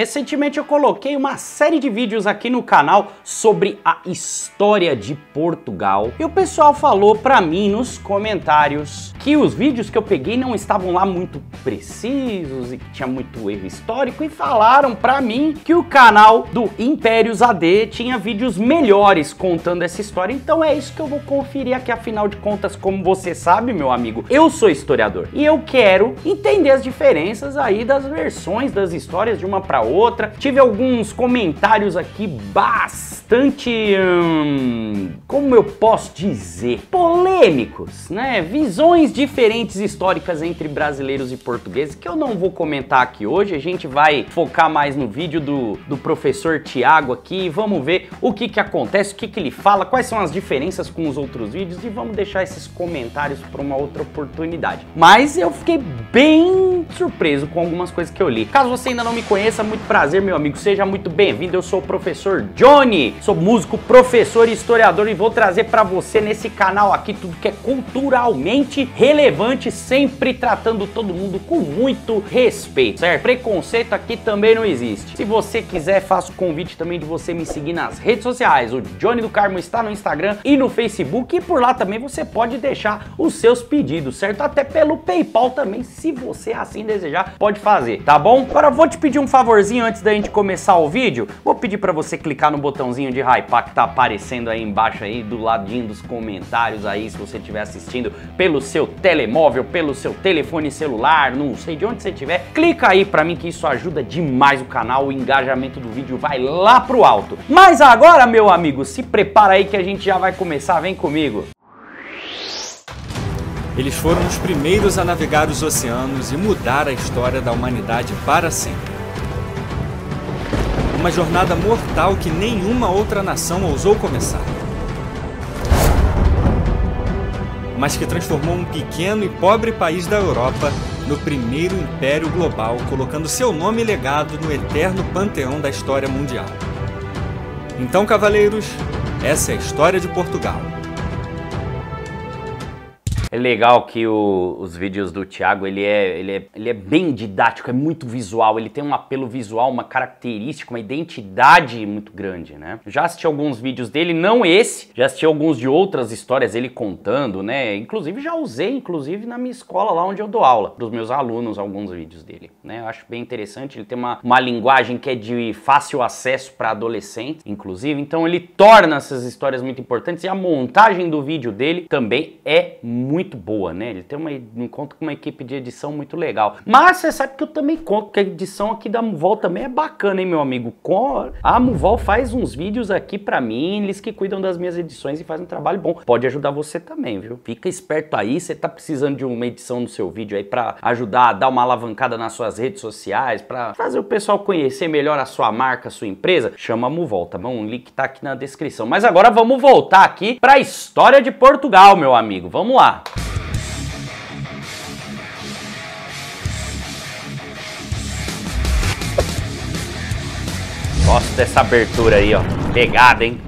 Recentemente eu coloquei uma série de vídeos aqui no canal sobre a história de Portugal e o pessoal falou pra mim nos comentários que os vídeos que eu peguei não estavam lá muito precisos e que tinha muito erro histórico e falaram pra mim que o canal do Impérios AD tinha vídeos melhores contando essa história, então é isso que eu vou conferir aqui, afinal de contas, como você sabe, meu amigo, eu sou historiador e eu quero entender as diferenças aí das versões das histórias de uma pra outra outra. Tive alguns comentários aqui bastante. Hum, como eu posso dizer? Polêmicos, né? Visões diferentes históricas entre brasileiros e portugueses que eu não vou comentar aqui hoje. A gente vai focar mais no vídeo do, do professor Tiago aqui. Vamos ver o que, que acontece, o que, que ele fala, quais são as diferenças com os outros vídeos e vamos deixar esses comentários para uma outra oportunidade. Mas eu fiquei bem surpreso com algumas coisas que eu li. Caso você ainda não me conheça, muito prazer, meu amigo. Seja muito bem-vindo. Eu sou o professor Johnny. Sou músico, professor e historiador e vou trazer para você nesse canal aqui tudo que é culturalmente relevante, sempre tratando todo mundo com muito respeito, certo? Preconceito aqui também não existe. Se você quiser, faço o convite também de você me seguir nas redes sociais. O Johnny do Carmo está no Instagram e no Facebook e por lá também você pode deixar os seus pedidos, certo? Até pelo PayPal também, se você assim desejar, pode fazer, tá bom? Agora vou te pedir um favorzinho antes da gente começar o vídeo. Vou pedir para você clicar no botãozinho de hypar que tá aparecendo aí embaixo aí do ladinho dos comentários aí, se você estiver assistindo pelo seu telemóvel, pelo seu telefone celular, não sei de onde você estiver. Clica aí para mim que isso ajuda demais o canal, o engajamento do vídeo vai lá pro alto. Mas agora, meu amigo, se prepara aí que a gente já vai começar, vem comigo. Eles foram os primeiros a navegar os oceanos e mudar a história da humanidade para sempre. Uma jornada mortal que nenhuma outra nação ousou começar. Mas que transformou um pequeno e pobre país da Europa no primeiro império global, colocando seu nome e legado no eterno panteão da história mundial. Então, cavaleiros, essa é a história de Portugal. É legal que o, os vídeos do Thiago, ele é, ele, é, ele é bem didático, é muito visual, ele tem um apelo visual, uma característica, uma identidade muito grande, né? Já assisti alguns vídeos dele, não esse, já assisti alguns de outras histórias ele contando, né? Inclusive já usei, inclusive na minha escola lá onde eu dou aula, para os meus alunos, alguns vídeos dele, né? Eu acho bem interessante, ele tem uma, uma linguagem que é de fácil acesso para adolescente, inclusive, então ele torna essas histórias muito importantes e a montagem do vídeo dele também é muito muito boa, né? Ele tem uma, um conto com uma equipe de edição muito legal. Mas você sabe que eu também conto que a edição aqui da Muvol também é bacana, hein, meu amigo? A Muvol faz uns vídeos aqui para mim, eles que cuidam das minhas edições e fazem um trabalho bom. Pode ajudar você também, viu? Fica esperto aí, você tá precisando de uma edição no seu vídeo aí para ajudar a dar uma alavancada nas suas redes sociais, para fazer o pessoal conhecer melhor a sua marca, a sua empresa, chama a Muvol, tá bom? O link tá aqui na descrição. Mas agora vamos voltar aqui para a história de Portugal, meu amigo. Vamos lá. Gosto dessa abertura aí, ó. Pegada, hein?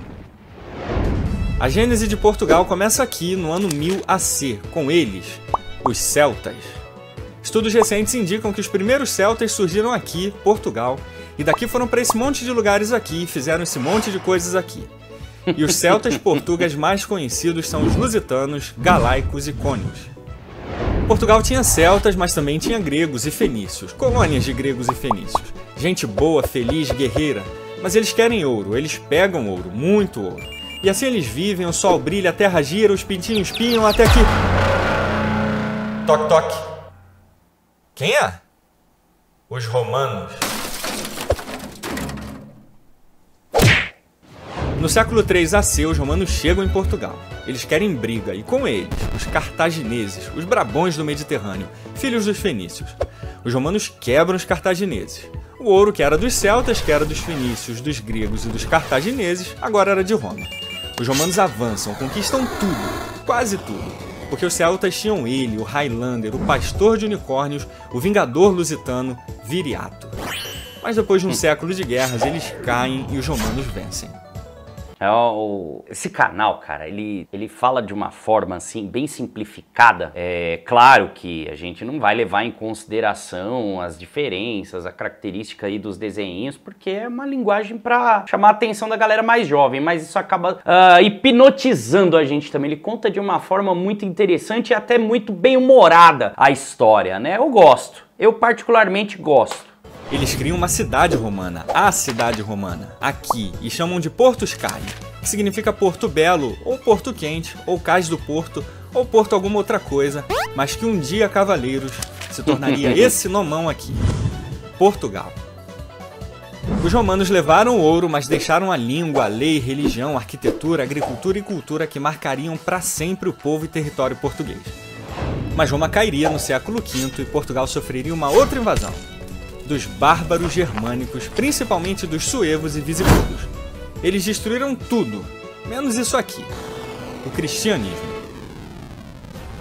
A gênese de Portugal começa aqui no ano 1000 AC, com eles, os celtas. Estudos recentes indicam que os primeiros celtas surgiram aqui, Portugal, e daqui foram para esse monte de lugares aqui e fizeram esse monte de coisas aqui. E os celtas portugueses mais conhecidos são os lusitanos, galaicos e cônios. Portugal tinha celtas, mas também tinha gregos e fenícios, colônias de gregos e fenícios. Gente boa, feliz, guerreira. Mas eles querem ouro, eles pegam ouro, muito ouro. E assim eles vivem, o sol brilha, a terra gira, os pintinhos piam até que. Toque, toque. Quem é? Os romanos. No século 3 AC, os romanos chegam em Portugal. Eles querem briga, e com eles, os cartagineses, os brabões do Mediterrâneo, filhos dos fenícios. Os romanos quebram os cartagineses. O ouro, que era dos celtas, que era dos fenícios, dos gregos e dos cartagineses, agora era de Roma. Os romanos avançam, conquistam tudo, quase tudo, porque os celtas tinham ele, o Highlander, o pastor de unicórnios, o vingador lusitano, Viriato. Mas depois de um século de guerras, eles caem e os romanos vencem. É esse canal, cara, ele, ele fala de uma forma assim bem simplificada. É claro que a gente não vai levar em consideração as diferenças, a característica aí dos desenhos, porque é uma linguagem para chamar a atenção da galera mais jovem, mas isso acaba uh, hipnotizando a gente também. Ele conta de uma forma muito interessante e até muito bem humorada a história, né? Eu gosto. Eu particularmente gosto. Eles criam uma cidade romana, a cidade romana, aqui, e chamam de Portus Cai, que significa Porto Belo, ou Porto Quente, ou Cais do Porto, ou Porto alguma outra coisa, mas que um dia Cavaleiros se tornaria esse nomão aqui, Portugal. Os romanos levaram o ouro, mas deixaram a língua, a lei, religião, arquitetura, agricultura e cultura que marcariam para sempre o povo e território português. Mas Roma cairia no século V e Portugal sofreria uma outra invasão, dos bárbaros germânicos, principalmente dos suevos e visigodos. Eles destruíram tudo, menos isso aqui: o cristianismo.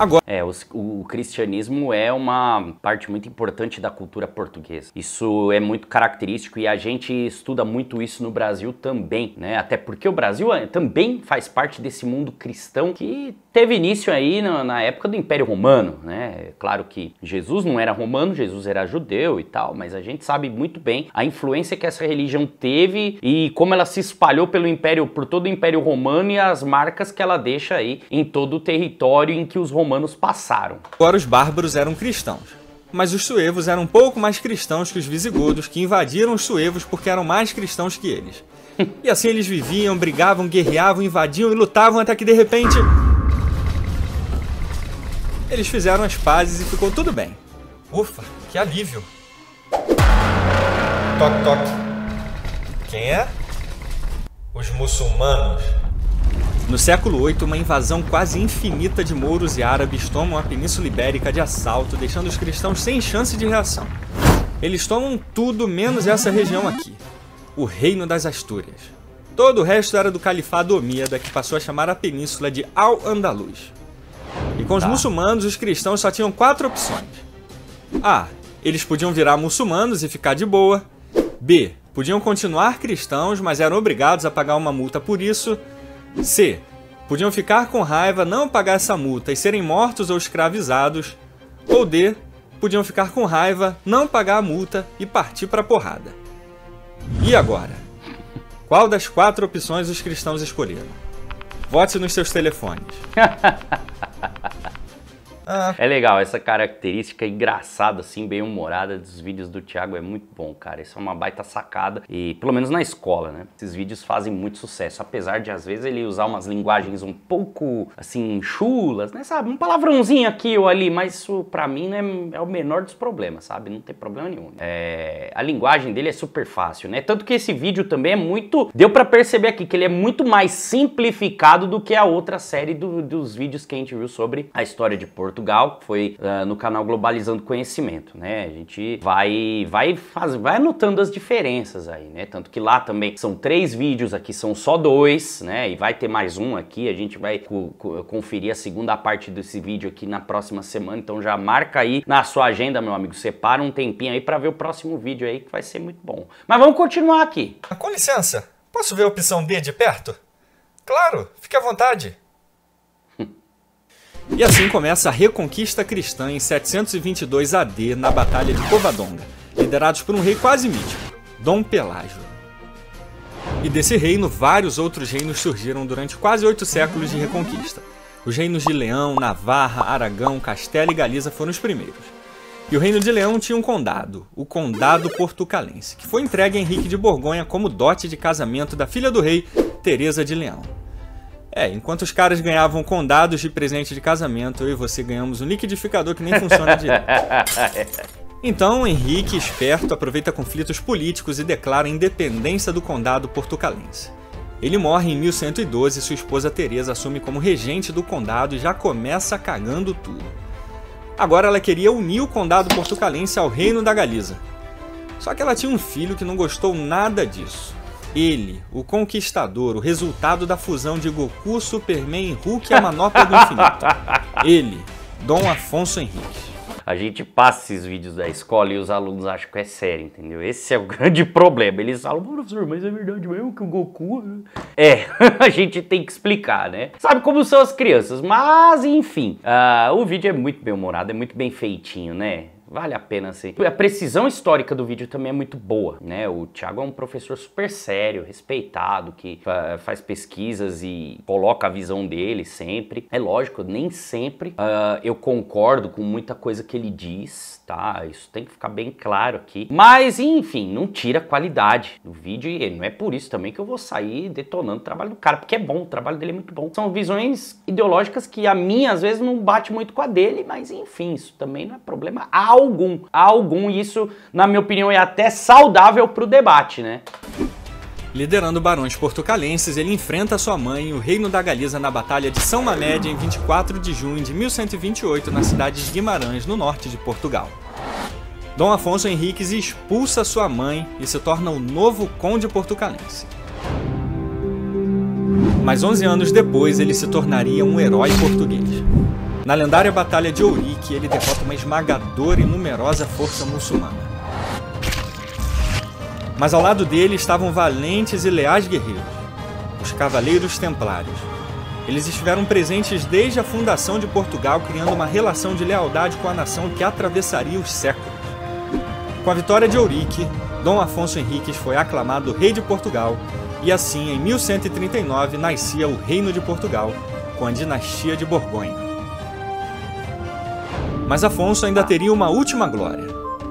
Agora... É, os, o, cristianismo é uma parte muito importante da cultura portuguesa. Isso é muito característico e a gente estuda muito isso no Brasil também, né? Até porque o Brasil é, também faz parte desse mundo cristão que teve início aí na, na, época do Império Romano, né? Claro que Jesus não era romano, Jesus era judeu e tal, mas a gente sabe muito bem a influência que essa religião teve e como ela se espalhou pelo Império, por todo o Império Romano e as marcas que ela deixa aí em todo o território em que os romanos passaram. Agora os bárbaros eram cristãos. Mas os suevos eram um pouco mais cristãos que os visigodos, que invadiram os suevos porque eram mais cristãos que eles. E assim eles viviam, brigavam, guerreavam, invadiam e lutavam até que de repente eles fizeram as pazes e ficou tudo bem. Ufa, que alívio. Toque, toque. Quem é? Os muçulmanos. No século VIII, uma invasão quase infinita de mouros e árabes tomam a Península Ibérica de assalto, deixando os cristãos sem chance de reação. Eles tomam tudo menos essa região aqui, o Reino das Astúrias. Todo o resto era do Califado Omíada, que passou a chamar a península de Al-Andalus. E com os tá. muçulmanos, os cristãos só tinham quatro opções. A. Eles podiam virar muçulmanos e ficar de boa. B. Podiam continuar cristãos, mas eram obrigados a pagar uma multa por isso. C. Podiam ficar com raiva, não pagar essa multa e serem mortos ou escravizados. Ou D. Podiam ficar com raiva, não pagar a multa e partir para porrada. E agora? Qual das quatro opções os cristãos escolheram? Vote nos seus telefones. É legal, essa característica engraçada, assim, bem humorada dos vídeos do Thiago é muito bom, cara. Isso é uma baita sacada e, pelo menos na escola, né? Esses vídeos fazem muito sucesso, apesar de às vezes ele usar umas linguagens um pouco, assim, chulas, né? Sabe? Um palavrãozinho aqui ou ali, mas isso pra mim né, é o menor dos problemas, sabe? Não tem problema nenhum. É... A linguagem dele é super fácil, né? Tanto que esse vídeo também é muito. Deu para perceber aqui que ele é muito mais simplificado do que a outra série do, dos vídeos que a gente viu sobre a história de Porto Portugal, que foi uh, no canal Globalizando Conhecimento, né? A gente vai vai faz, vai anotando as diferenças aí, né? Tanto que lá também são três vídeos, aqui são só dois, né? E vai ter mais um aqui, a gente vai co co conferir a segunda parte desse vídeo aqui na próxima semana, então já marca aí na sua agenda, meu amigo, separa um tempinho aí para ver o próximo vídeo aí que vai ser muito bom. Mas vamos continuar aqui. Com licença, posso ver a opção D de perto? Claro, fique à vontade. E assim começa a reconquista cristã em 722 AD na Batalha de Covadonga, liderados por um rei quase mítico, Dom Pelágio. E desse reino, vários outros reinos surgiram durante quase oito séculos de reconquista. Os reinos de Leão, Navarra, Aragão, Castela e Galiza foram os primeiros. E o reino de Leão tinha um condado, o Condado Portucalense, que foi entregue a Henrique de Borgonha como dote de casamento da filha do rei, Teresa de Leão. É, enquanto os caras ganhavam condados de presente de casamento, eu e você ganhamos um liquidificador que nem funciona direito. Então, Henrique, esperto, aproveita conflitos políticos e declara a independência do condado portucalense. Ele morre em 1112 e sua esposa Teresa assume como regente do condado e já começa cagando tudo. Agora ela queria unir o condado portucalense ao reino da Galiza. Só que ela tinha um filho que não gostou nada disso. Ele, o Conquistador, o resultado da fusão de Goku, Superman, Hulk e a Manopla do Infinito. Ele, Dom Afonso Henrique. A gente passa esses vídeos da escola e os alunos acham que é sério, entendeu? Esse é o grande problema. Eles falam, professor, mas é verdade mesmo que o Goku. É, a gente tem que explicar, né? Sabe como são as crianças, mas enfim. Uh, o vídeo é muito bem humorado, é muito bem feitinho, né? Vale a pena ser. A precisão histórica do vídeo também é muito boa, né? O Thiago é um professor super sério, respeitado, que faz pesquisas e coloca a visão dele sempre. É lógico, nem sempre uh, eu concordo com muita coisa que ele diz, tá? Isso tem que ficar bem claro aqui. Mas, enfim, não tira a qualidade do vídeo e não é por isso também que eu vou sair detonando o trabalho do cara, porque é bom, o trabalho dele é muito bom. São visões ideológicas que a minha às vezes não bate muito com a dele, mas enfim, isso também não é problema algum. Algum, isso, na minha opinião, é até saudável para o debate, né? Liderando barões portucalenses, ele enfrenta sua mãe, o reino da Galiza, na Batalha de São Mamédia em 24 de junho de 1128, na cidade de Guimarães, no norte de Portugal. Dom Afonso Henriques expulsa sua mãe e se torna o novo conde portucalense. Mas 11 anos depois, ele se tornaria um herói português. Na lendária Batalha de Ourique, ele derrota uma esmagadora e numerosa força muçulmana. Mas ao lado dele estavam valentes e leais guerreiros, os Cavaleiros Templários. Eles estiveram presentes desde a fundação de Portugal, criando uma relação de lealdade com a nação que atravessaria os séculos. Com a vitória de Ourique, Dom Afonso Henriques foi aclamado rei de Portugal, e assim, em 1139, nascia o Reino de Portugal, com a dinastia de Borgonha. Mas Afonso ainda teria uma última glória: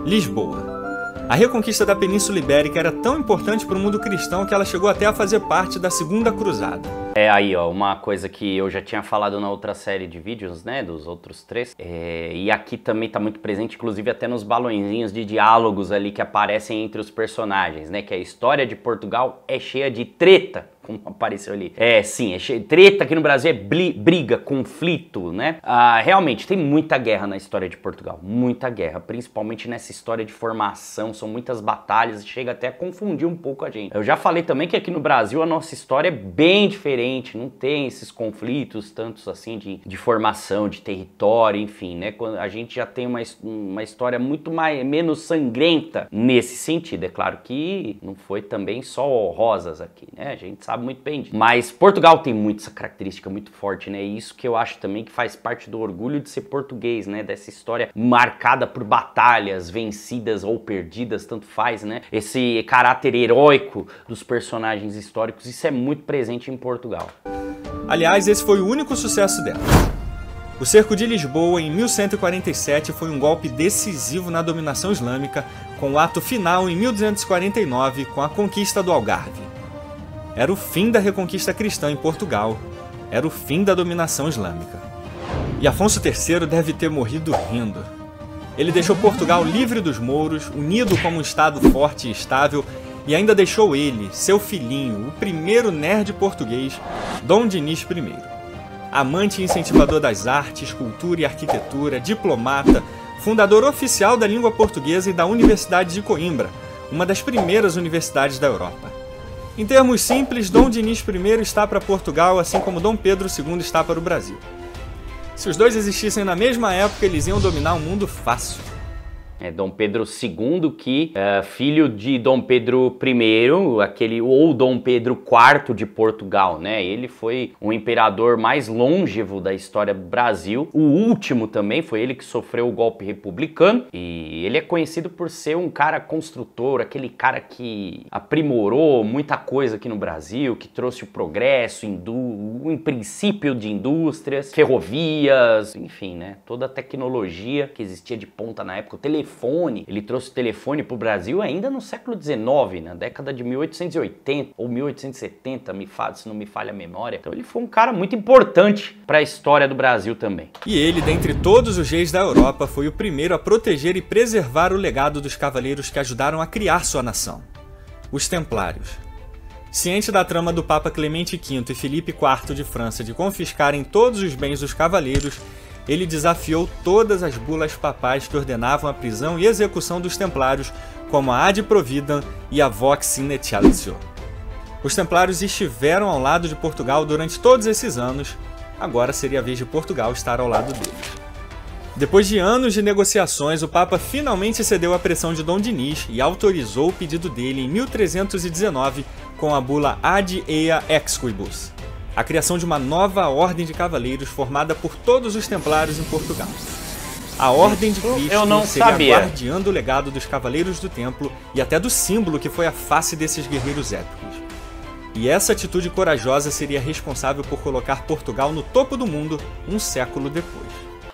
Lisboa. A reconquista da Península Ibérica era tão importante para o mundo cristão que ela chegou até a fazer parte da Segunda Cruzada. É aí, ó, uma coisa que eu já tinha falado na outra série de vídeos, né, dos outros três, é, e aqui também está muito presente, inclusive até nos balõezinhos de diálogos ali que aparecem entre os personagens, né, que a história de Portugal é cheia de treta como apareceu ali. É, sim, é cheio, treta aqui no Brasil é briga, conflito, né? Ah, realmente, tem muita guerra na história de Portugal, muita guerra, principalmente nessa história de formação, são muitas batalhas, chega até a confundir um pouco a gente. Eu já falei também que aqui no Brasil a nossa história é bem diferente, não tem esses conflitos tantos assim de, de formação, de território, enfim, né? Quando a gente já tem uma, uma história muito mais, menos sangrenta nesse sentido. É claro que não foi também só rosas aqui, né? A gente sabe muito bem disso. Mas Portugal tem muito essa característica muito forte, né? E isso que eu acho também que faz parte do orgulho de ser português, né? Dessa história marcada por batalhas vencidas ou perdidas, tanto faz, né? Esse caráter heróico dos personagens históricos, isso é muito presente em Portugal. Aliás, esse foi o único sucesso dela. O cerco de Lisboa em 1147 foi um golpe decisivo na dominação islâmica, com o ato final em 1249 com a conquista do Algarve. Era o fim da reconquista cristã em Portugal. Era o fim da dominação islâmica. E Afonso III deve ter morrido rindo. Ele deixou Portugal livre dos mouros, unido como um Estado forte e estável, e ainda deixou ele, seu filhinho, o primeiro nerd português, Dom Dinis I. Amante e incentivador das artes, cultura e arquitetura, diplomata, fundador oficial da língua portuguesa e da Universidade de Coimbra, uma das primeiras universidades da Europa. Em termos simples, Dom Dinis I está para Portugal, assim como Dom Pedro II está para o Brasil. Se os dois existissem na mesma época, eles iam dominar o mundo fácil. É Dom Pedro II, que é filho de Dom Pedro I, aquele ou Dom Pedro IV de Portugal, né? Ele foi o imperador mais longevo da história do Brasil. O último também foi ele que sofreu o golpe republicano e ele é conhecido por ser um cara construtor, aquele cara que aprimorou muita coisa aqui no Brasil, que trouxe o progresso, o princípio de indústrias, ferrovias, enfim, né? Toda a tecnologia que existia de ponta na época, o telefone telefone. Ele trouxe o telefone para o Brasil ainda no século XIX, na década de 1880 ou 1870, me fala, se não me falha a memória. Então ele foi um cara muito importante para a história do Brasil também. E ele, dentre todos os reis da Europa, foi o primeiro a proteger e preservar o legado dos cavaleiros que ajudaram a criar sua nação, os Templários. Ciente da trama do Papa Clemente V e Felipe IV de França de confiscarem todos os bens dos cavaleiros, ele desafiou todas as bulas papais que ordenavam a prisão e execução dos templários, como a Ad Providam e a Vox Inetialitio. Os templários estiveram ao lado de Portugal durante todos esses anos, agora seria a vez de Portugal estar ao lado deles. Depois de anos de negociações, o Papa finalmente cedeu à pressão de Dom Dinis e autorizou o pedido dele em 1319 com a bula Ad Ea Exquibus, a criação de uma nova ordem de cavaleiros formada por todos os templários em Portugal. A Ordem de Cristo Eu não seria sabia. guardiã do legado dos Cavaleiros do Templo e até do símbolo que foi a face desses guerreiros épicos. E essa atitude corajosa seria responsável por colocar Portugal no topo do mundo um século depois.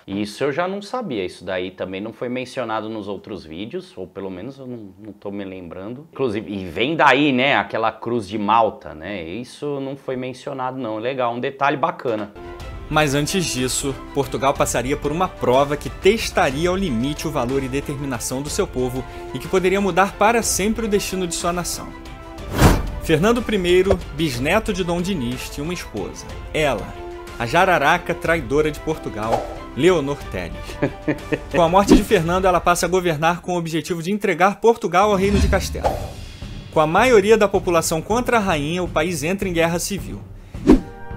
Isso eu já não sabia. Isso daí também não foi mencionado nos outros vídeos, ou pelo menos eu não, não tô me lembrando. Inclusive, e vem daí, né? Aquela cruz de Malta, né? Isso não foi mencionado, não. Legal, um detalhe bacana. Mas antes disso, Portugal passaria por uma prova que testaria ao limite o valor e determinação do seu povo e que poderia mudar para sempre o destino de sua nação. Fernando I, bisneto de Dom Dinis, tinha uma esposa. Ela, a jararaca traidora de Portugal, Leonor Teles. Com a morte de Fernando, ela passa a governar com o objetivo de entregar Portugal ao Reino de Castelo. Com a maioria da população contra a rainha, o país entra em guerra civil.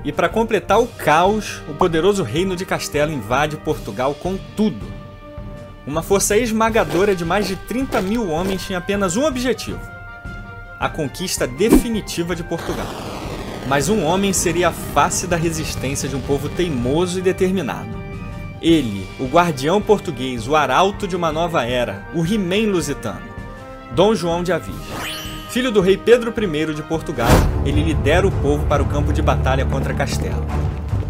E para completar o caos, o poderoso Reino de Castelo invade Portugal com tudo. Uma força esmagadora de mais de 30 mil homens tinha apenas um objetivo: a conquista definitiva de Portugal. Mas um homem seria a face da resistência de um povo teimoso e determinado. Ele, o guardião português, o arauto de uma nova era, o He-Man lusitano, Dom João de Avis. Filho do rei Pedro I de Portugal, ele lidera o povo para o campo de batalha contra Castelo.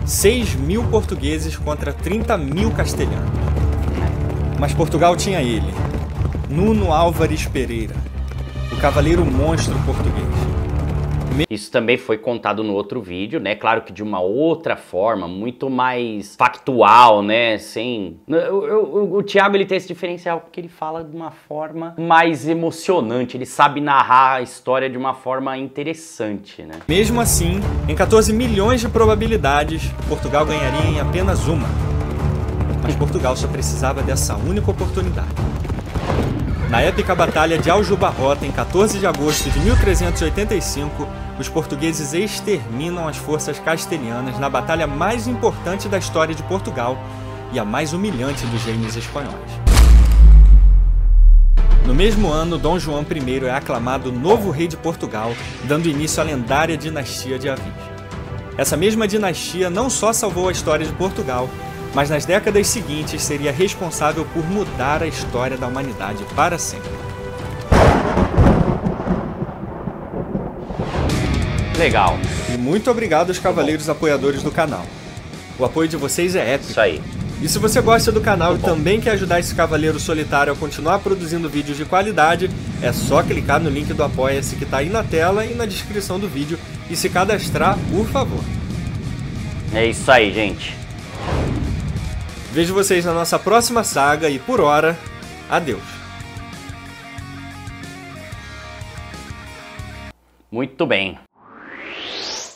6 mil portugueses contra 30 mil castelhanos. Mas Portugal tinha ele, Nuno Álvares Pereira, o cavaleiro monstro português. Isso também foi contado no outro vídeo, né? Claro que de uma outra forma, muito mais factual, né? Sem. O, o, o Thiago ele tem esse diferencial porque ele fala de uma forma mais emocionante. Ele sabe narrar a história de uma forma interessante, né? Mesmo assim, em 14 milhões de probabilidades, Portugal ganharia em apenas uma. Mas Portugal só precisava dessa única oportunidade. Na épica Batalha de Aljubarrota, em 14 de agosto de 1385, os portugueses exterminam as forças castelhanas na batalha mais importante da história de Portugal e a mais humilhante dos reinos espanhóis. No mesmo ano, Dom João I é aclamado novo rei de Portugal, dando início à lendária dinastia de Avis. Essa mesma dinastia não só salvou a história de Portugal, mas nas décadas seguintes seria responsável por mudar a história da humanidade para sempre. Legal. E muito obrigado aos cavaleiros apoiadores do canal. O apoio de vocês é épico. Isso aí. E se você gosta do canal e Muito bom. também quer ajudar esse cavaleiro solitário a continuar produzindo vídeos de qualidade, é só clicar no link do Apoia-se que está aí na tela e na descrição do vídeo e se cadastrar, por favor. É isso aí, gente. Vejo vocês na nossa próxima saga e por hora, adeus. Muito bem.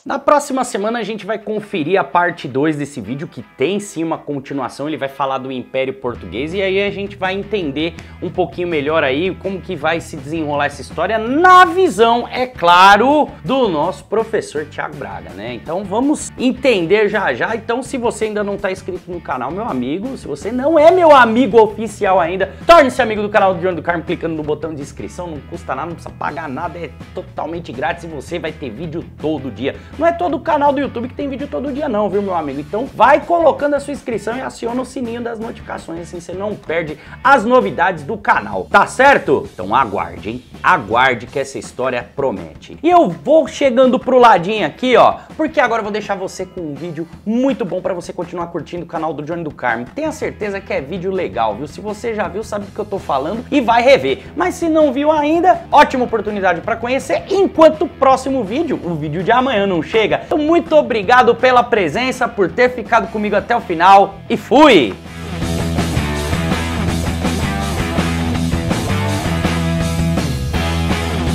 Na próxima semana a gente vai conferir a parte 2 desse vídeo, que tem sim uma continuação, ele vai falar do Império Português e aí a gente vai entender um pouquinho melhor aí como que vai se desenrolar essa história na visão, é claro, do nosso professor Tiago Braga, né? Então vamos entender já já. Então se você ainda não está inscrito no canal, meu amigo, se você não é meu amigo oficial ainda, torne-se amigo do canal do Johnny do Carmo clicando no botão de inscrição, não custa nada, não precisa pagar nada, é totalmente grátis e você vai ter vídeo todo dia. Não é todo canal do YouTube que tem vídeo todo dia não, viu meu amigo? Então vai colocando a sua inscrição e aciona o sininho das notificações, assim você não perde as novidades do canal, tá certo? Então aguarde, hein? Aguarde que essa história promete. E eu vou chegando pro ladinho aqui, ó, porque agora eu vou deixar você com um vídeo muito bom pra você continuar curtindo o canal do Johnny do Carmo. Tenha certeza que é vídeo legal, viu? Se você já viu, sabe do que eu tô falando e vai rever. Mas se não viu ainda, ótima oportunidade pra conhecer, enquanto o próximo vídeo, o vídeo de amanhã não chega. Então muito obrigado pela presença, por ter ficado comigo até o final e fui!